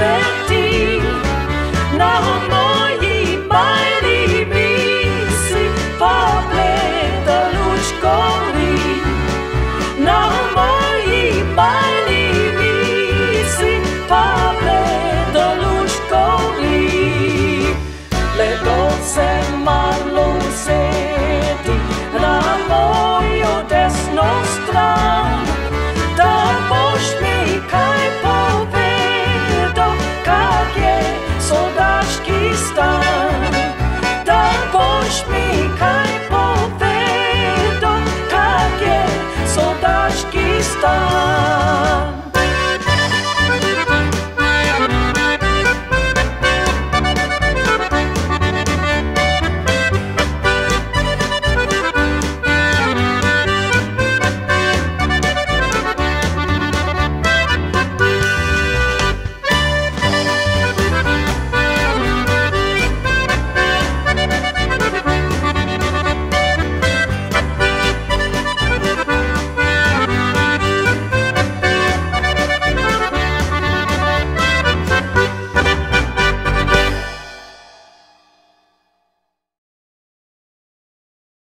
expecting. No more. push me